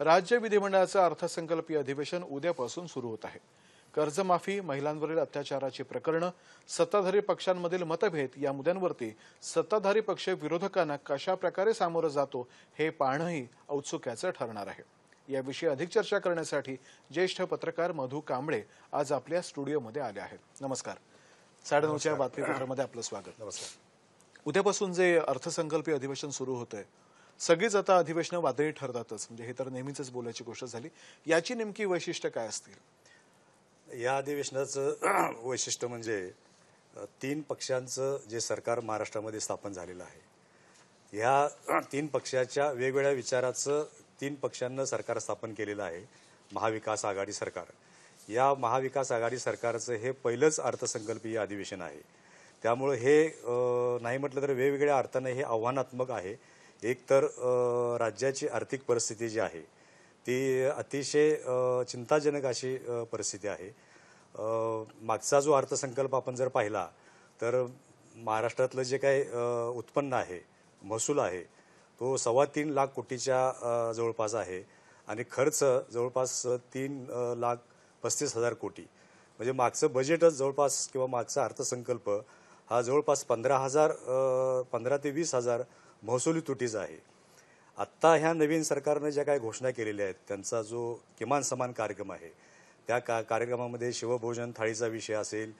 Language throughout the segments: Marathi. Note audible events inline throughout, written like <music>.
राज्य विधिमंडळाचं अर्थसंकल्पीय अधिवेशन उद्यापासून सुरू होत आहे. कर्जमाफी महिलांवरील अत्याचाराची प्रकरणं सत्ताधारी पक्षांमधील मतभेद या मुद्द्यांवरती सत्ताधारी पक्ष विरोधकांना कशा प्रकारे सामोरं जातो हे पाहणंही औत्सुक्याचं ठरणार आहे. याविषयी अधिक चर्चा करण्यासाठी ज्येष्ठ पत्रकार मधु कांबळे आज आपल्या स्टुडिओमध्ये आले आहेत. नमस्कार. साडेनऊच्या बातमीपत्रामध्ये आपलं स्वागत. नमस्कार. उद्यापासून जे अर्थसंकल्पीय अधिवेशन सुरू होत आहे सगळीच आता अधिवेशनं वादळी ठरतातच. म्हणजे हे तर नेहमीच बोलायची गोष्ट झाली. याची नेमकी वैशिष्ट्य काय असतील? या अधिवेशनाचं <clears throat> वैशिष्ट्य म्हणजे तीन पक्षांचं जे सरकार महाराष्ट्रामध्ये स्थापन झालेलं आहे ह्या <clears throat> तीन पक्षाच्या वेगवेगळ्या विचाराचं तीन पक्षांना सरकार स्थापन केलेलं आहे महाविकास आघाडी सरकार. या महाविकास आघाडी सरकारचं हे पहिलंच अर्थसंकल्पीय अधिवेशन आहे. त्यामुळं हे नाही म्हटलं तर वेगवेगळ्या अर्थानं हे आव्हानात्मक आहे. एक तर राज्याची आर्थिक परिस्थिती जी आहे ती अतिशय चिंताजनक अशी परिस्थिती आहे. मागचा जो अर्थसंकल्प आपण जर पाहिला तर महाराष्ट्रातलं जे काही उत्पन्न आहे महसूल आहे तो सव्वा तीन लाख कोटीच्या जवळपास आहे आणि खर्च जवळपास तीन लाख पस्तीस हजार कोटी. म्हणजे मागचं बजेटच जवळपास किंवा मागचा अर्थसंकल्प हा जवळपास पंधरा हजार पंधरा ते वीस हजार महसुली तुटीचा आहे. आत्ता ह्या नवीन सरकारनं ज्या काही घोषणा केलेल्या आहेत त्यांचा जो किमान समान कार्यक्रम आहे त्या का कार्यक्रमामध्ये शिवभोजन थाळीचा विषय असेल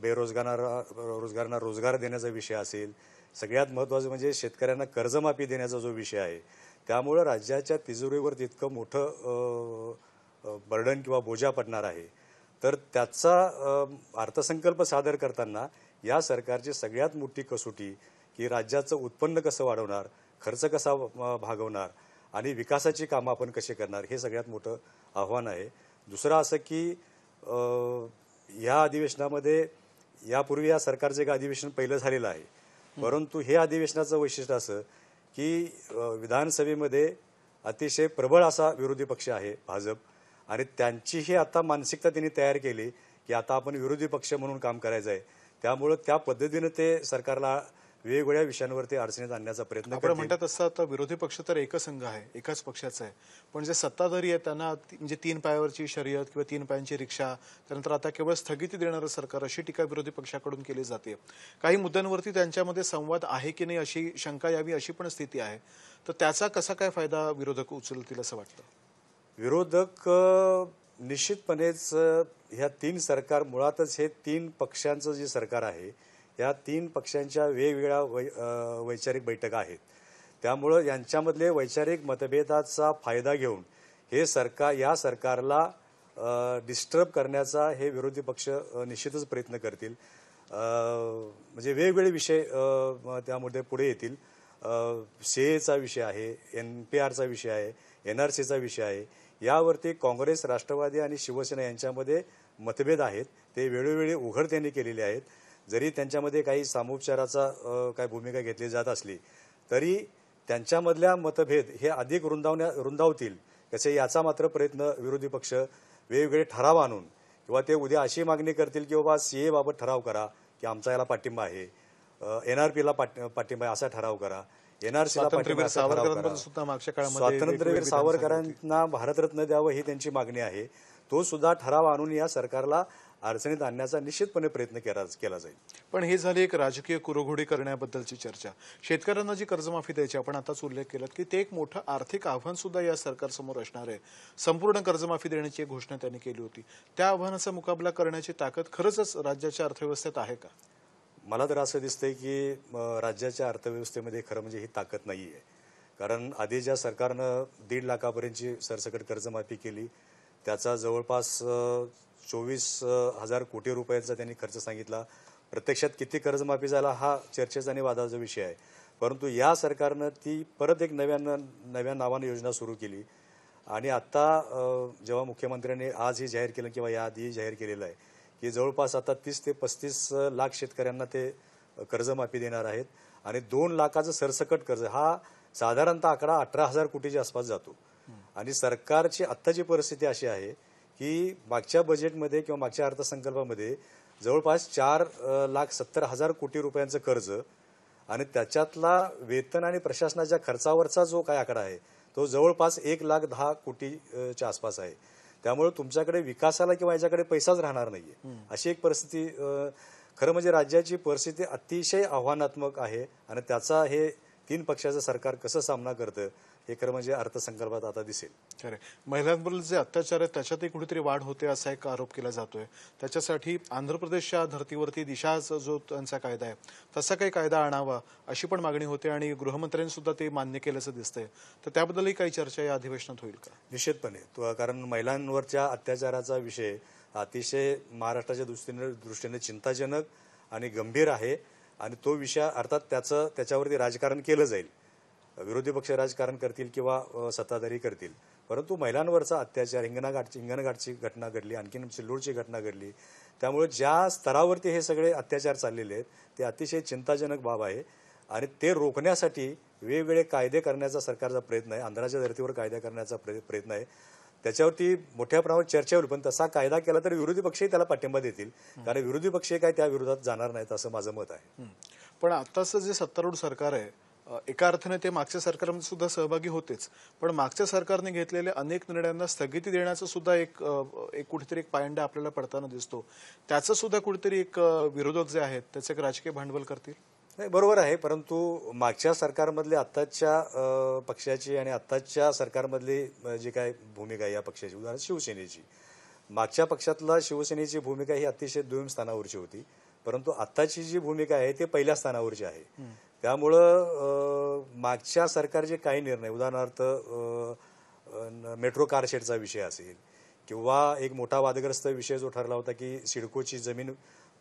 बेरोजगारांना रोजगारांना रोजगार देण्याचा विषय असेल सगळ्यात महत्त्वाचं म्हणजे शेतकऱ्यांना कर्जमाफी देण्याचा जो विषय आहे त्यामुळं राज्याच्या तिजोरीवर तितकं मोठं बर्डन किंवा बोजा पडणार आहे तर त्याचा अर्थसंकल्प सादर करताना या सरकारची सगळ्यात मोठी कसोटी की राज्याचं उत्पन्न कसं वाढवणार खर्च कसा भागवणार आणि विकासाची कामं आपण कशी करणार हे सगळ्यात मोठं आव्हान आहे. दुसरं असं की ह्या अधिवेशनामध्ये यापूर्वी या सरकारचं एक अधिवेशन पहिलं झालेलं आहे. परंतु हे अधिवेशनाचं वैशिष्ट्य असं की विधानसभेमध्ये अतिशय प्रबळ असा विरोधी पक्ष आहे भाजप आणि त्यांचीही आता मानसिकता त्यांनी तयार केली की आता आपण विरोधी पक्ष म्हणून काम करायचं आहे. त्यामुळं त्या पद्धतीनं ते सरकारला वेगवेगळ्या विषयांवरती अडचणीत आणण्याचा प्रयत्न आपण. म्हणतात असं आता विरोधी पक्ष तर एकच संघ आहे एकाच पक्षाचा आहे. पण जे सत्ताधारी आहे त्यांना म्हणजे तीन पायावरची शर्यत किंवा तीन पायांची रिक्षा त्यानंतर आता केवळ स्थगिती देणारं सरकार अशी टीका विरोधी पक्षाकडून केली जाते. काही मुद्द्यांवरती त्यांच्यामध्ये संवाद आहे की नाही अशी शंका यावी अशी पण स्थिती आहे. तर त्याचा कसा काय फायदा विरोधक उचलतील असं वाटतं? विरोधक निश्चितपणेच ह्या तीन सरकार मुळातच हे तीन पक्षांचं जे सरकार आहे या तीन पक्षांच्या वेगवेगळ्या वै वैचारिक बैठका आहेत. त्यामुळं यांच्यामधले वैचारिक मतभेदाचा फायदा घेऊन हे सरकार या सरकारला डिस्टर्ब करण्याचा हे विरोधी पक्ष निश्चितच प्रयत्न करतील. म्हणजे वेगवेगळे विषय त्यामध्ये पुढे येतील. सीएचा विषय आहे एन पी आरचा विषय आहे एन आर सीचा विषय आहे. यावरती काँग्रेस राष्ट्रवादी आणि शिवसेना यांच्यामध्ये मतभेद आहेत. ते वेळोवेळी उघड त्यांनी केलेले आहेत. जरी त्यांच्यामध्ये काही सामोपचाराचा काही भूमिका घेतली जात असली तरी त्यांच्यामधल्या मतभेद हे अधिक रुंदावण्या रुंदावतील कसे याचा मात्र प्रयत्न विरोधी पक्ष वेगवेगळे ठराव आणून किंवा ते उद्या अशी मागणी करतील की बाबा सीए बाबत ठराव करा की आमचा याला पाठिंबा आहे एनआरपीला पाठिंबा आहे असा ठराव करा एनआरसीला स्वातंत्र्यवीर पाठिंबा आहे असा ठराव करा. स्वातंत्र्यवीर विधानं सांगितली. सावरकरांना भारतरत्न द्यावं ही त्यांची मागणी आहे तो सुद्धा ठराव आणून या सरकारला अडचणीत आणण्याचा निश्चितपणे प्रयत्न केला केला जाईल. पण ही झाली एक राजकीय कुरघोडी करण्याबद्दलची चर्चा. शेतकऱ्यांना जी कर्जमाफी द्यायची आपण आताच उल्लेख केला की ते एक मोठं आर्थिक आव्हान सुद्धा या सरकारसमोर असणार आहे. संपूर्ण कर्जमाफी देण्याची एक घोषणा त्यांनी केली होती. त्या आव्हानाचा मुकाबला करण्याची ताकद खरंच राज्याच्या अर्थव्यवस्थेत आहे का? मला तर असं दिसतंय की राज्याच्या अर्थव्यवस्थेमध्ये खरं म्हणजे ही ताकद नाही आहे कारण आधी ज्या सरकारनं दीड लाखापर्यंतची सरसकट कर्जमाफी केली त्याचा जवळपास चोवीस हजार कोटी रुपयांचा त्यांनी खर्च सांगितला. प्रत्यक्षात किती कर्जमाफी झाला हा चर्चेचा आणि वादाचा विषय आहे. परंतु या सरकारनं ती परत एक नव्यानं नव्या नावानं योजना सुरू केली. आणि आत्ता जेव्हा मुख्यमंत्र्यांनी आज हे जाहीर केलं किंवा याआधी जाहीर केलेलं आहे की जवळपास आता तीस ते पस्तीस लाख शेतकऱ्यांना ते कर्जमाफी देणार आहेत. आणि दोन लाखाचं सरसकट कर्ज हा साधारणतः आकडा अठरा हजार कोटीच्या आसपास जातो. आणि सरकारची आत्ताची परिस्थिती अशी आहे की मागच्या बजेटमध्ये किंवा मागच्या अर्थसंकल्पामध्ये जवळपास चार लाख सत्तर हजार कोटी रुपयांचं कर्ज आणि त्याच्यातला वेतन आणि प्रशासनाच्या खर्चावरचा जो काय आकडा आहे तो जवळपास एक लाख दहा कोटीच्या आसपास आहे. त्यामुळे तुमच्याकडे विकासाला किंवा याच्याकडे पैसाच राहणार नाहीये. अशी एक परिस्थिती खरं म्हणजे राज्याची परिस्थिती अतिशय आव्हानात्मक आहे आणि त्याचा हे तीन पक्षाचं सरकार कसं सामना करतं हे खरं म्हणजे अर्थसंकल्पात आता दिसेल. खरे महिलांवरील जे अत्याचार आहेत त्याच्यातही कुठेतरी वाढ होते असा एक आरोप केला जातोय. त्याच्यासाठी आंध्र प्रदेशच्या धर्तीवरती दिशाचा जो त्यांचा कायदा आहे तसा काही कायदा आणावा अशी पण मागणी होते आणि गृहमंत्र्यांनी सुद्धा ते मान्य केल्याचं दिसतंय. तर त्याबद्दलही काही चर्चा या अधिवेशनात होईल का? निश्चितपणे कारण महिलांवरच्या अत्याचाराचा विषय अतिशय महाराष्ट्राच्या दृष्टीने दृष्टीने चिंताजनक आणि गंभीर आहे. आणि तो विषय अर्थात त्याचं त्याच्यावरती राजकारण केलं जाईल. विरोधी पक्ष राजकारण करतील किंवा सत्ताधारी करतील. परंतु महिलांवरचा अत्याचार हिंगणाघाटची हिंगणघाटची घटना घडली आणखीन सिल्लोडची घटना घडली. त्यामुळे ज्या स्तरावरती हे सगळे अत्याचार चाललेले आहेत ते अतिशय चिंताजनक बाब आहे आणि ते रोखण्यासाठी वेगवेगळे कायदे करण्याचा सरकारचा प्रयत्न आहे आंध्राच्या धर्तीवर कायदा करण्याचा प्रयत्न आहे. त्याच्यावरती मोठ्या प्रमाणात चर्चा होईल पण तसा कायदा केला तर विरोधी पक्षही त्याला पाठिंबा देतील. कारण विरोधी पक्षही काय त्या विरोधात जाणार नाहीत असं माझं मत आहे. पण आताचं जे सत्तारूढ सरकार आहे एका अर्थाने ते मागच्या सरकारमध्ये सुद्धा सहभागी होतेच. पण मागच्या सरकारने घेतलेल्या अनेक निर्णयांना स्थगिती देण्याचं सुद्धा एक एक कुठेतरी एक पायंडा आपल्याला पडताना दिसतो. त्याचं सुद्धा कुठेतरी एक विरोधक जे आहेत त्याचं एक राजकीय भांडवल करतील? नाही बरोबर आहे. परंतु मागच्या सरकारमधले आत्ताच्या पक्षाची आणि आत्ताच्या सरकारमधली जी काय भूमिका आहे या पक्षाची उदाहरण शिवसेनेची. मागच्या पक्षातला शिवसेनेची भूमिका ही अतिशय दुय्यम स्थानावरची होती. परंतु आत्ताची जी भूमिका आहे ते पहिल्या स्थानावरची आहे. त्यामुळं मागच्या सरकारचे काही निर्णय उदाहरणार्थ मेट्रो कार शेडचा विषय असेल किंवा एक मोठा वादग्रस्त विषय जो ठरला होता की सिडकोची जमीन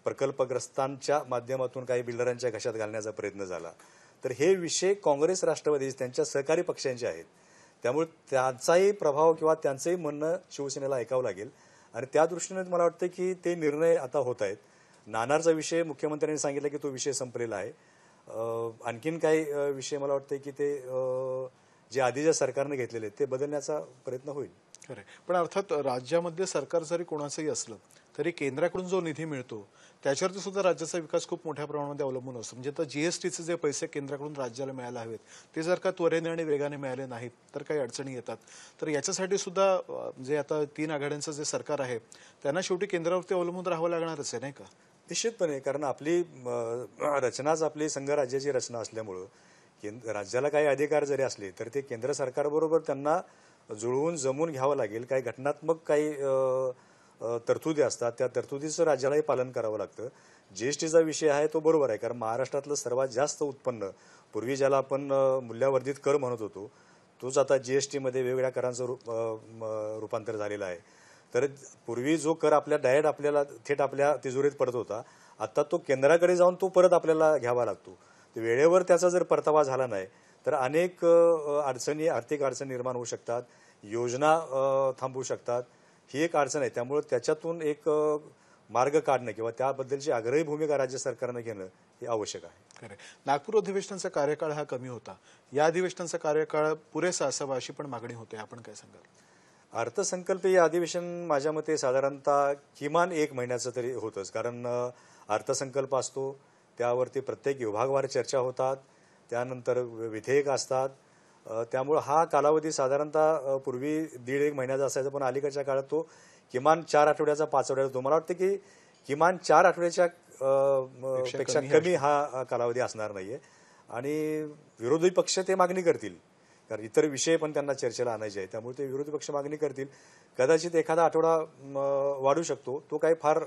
प्रकल्पग्रस्तांच्या माध्यमातून काही बिल्डरांच्या घशात घालण्याचा प्रयत्न झाला. तर हे विषय काँग्रेस राष्ट्रवादी त्यांच्या सहकारी पक्षांचे आहेत. त्यामुळे त्यांचाही प्रभाव किंवा त्यांचंही म्हणणं शिवसेनेला ऐकावं लागेल. आणि त्या दृष्टीने मला वाटतं की ते निर्णय आता होत आहेत. नाणारचा विषय मुख्यमंत्र्यांनी सांगितलं की तो विषय संपलेला आहे. आणखीन काही विषय मला वाटतं की ते जे जे आधीच्या सरकारने घेतलेले आहेत ते बदलण्याचा प्रयत्न होईल. खरं पण अर्थात राज्यामध्ये सरकार जरी कोणाचंही असलं तरी केंद्राकडून जो निधी मिळतो त्याच्यावरती सुद्धा राज्याचा विकास खूप मोठ्या प्रमाणामध्ये अवलंबून असतो. म्हणजे आता जीएसटीचे जे पैसे केंद्राकडून राज्याला मिळायला हवेत ते जर का त्वरेने आणि वेगाने मिळाले नाहीत तर काही अडचणी येतात. तर याच्यासाठी सुद्धा जे आता तीन आघाड्यांचं जे सरकार आहे त्यांना शेवटी केंद्रावरती अवलंबून राहावं लागणारच आहे नाही का? निश्चितपणे कारण आपली रचनाच आपली संघराज्याची रचना असल्यामुळं केंद्र राज्याला काही अधिकार जरी असले तर ते केंद्र सरकारबरोबर त्यांना जुळवून जमून घ्यावं लागेल. काही घटनात्मक काही तरतुदी असतात. त्या तरतुदीचं राज्यालाही पालन करावं लागतं. जीएसटीचा विषय आहे तो बरोबर आहे. कारण महाराष्ट्रातलं सर्वात जास्त उत्पन्न पूर्वी ज्याला आपण मूल्यावर्धित कर म्हणत होतो तोच आता जीएसटीमध्ये वेगवेगळ्या करांचं रूप म- रूपांतर झालेलं आहे. तर पूर्वी जो कर आपल्या डायरेक्ट आपल्याला थेट आपल्या तिजोरीत पडत होता आता तो केंद्राकडे जाऊन तो परत आपल्याला घ्यावा लागतो. वेळेवर त्याचा जर परतावा झाला नाही तर अनेक अडचणी आर्थिक अडचणी निर्माण होऊ शकतात योजना थांबवू थांबू शकतात. ही एक अडचण आहे. त्यामुळे त्याच्यातून एक मार्ग काढणं किंवा त्याबद्दलची आग्रही भूमिका राज्य सरकारनं घेणं हे आवश्यक आहे. खरं नागपूर अधिवेशनाचा कार्यकाळ हा कमी होता. या अधिवेशनाचा कार्यकाळ पुरेसा असावा अशी पण मागणी होते. आपण काय सांगाल? अर्थसंकल्पीय अधिवेशन माझ्या मते साधारणतः किमान एक महिन्याचं तरी होतंच. कारण अर्थसंकल्प असतो त्यावरती प्रत्येक विभागवार चर्चा होतात त्यानंतर विधेयक असतात. त्यामुळं हा कालावधी साधारणतः पूर्वी दीड एक महिन्याचा असायचा पण अलीकडच्या काळात तो किमान चार आठवड्याचा पाच आठवड्याचा. होतो मला वाटतं की किमान चार आठवड्याच्या पेक्षा कमी हा कालावधी असणार नाहीये. आणि विरोधी पक्ष ते मागणी करतील. कारण इतर विषय पण त्यांना चर्चेला आणायचे आहे त्यामुळे ते विरोधी पक्ष मागणी करतील. कदाचित एखादा आठवडा वाढू शकतो. तो काही फार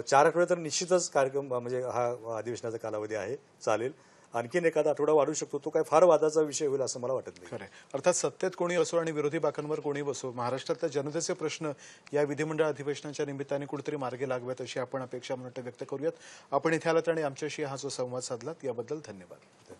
चार आठवडे तर निश्चितच कार्यक्रम म्हणजे हा अधिवेशनाचा कालावधी आहे चालेल. आणखीन एखादा आठवडा वाढू शकतो. तो काही फार वादाचा विषय होईल असं मला वाटत नाही. खरं अर्थात सत्तेत कोणी असो आणि विरोधी बाकांवर कोणी बसो महाराष्ट्रातल्या जनतेचे प्रश्न या विधिमंडळ अधिवेशनाच्या निमित्ताने कुठेतरी मार्गे लागव्यात अशी आपण अपेक्षा म्हणून व्यक्त करूयात. आपण इथे आलात आणि आमच्याशी हा जो संवाद साधलात याबद्दल धन्यवाद.